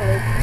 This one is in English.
Okay.